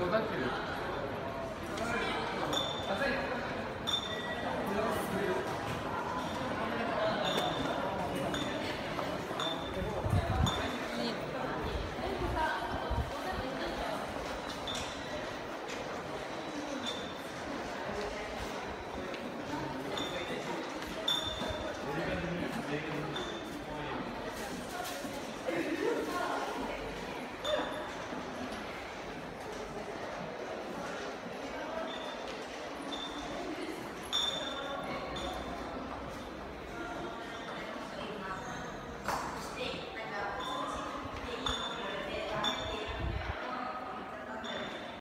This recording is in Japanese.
何?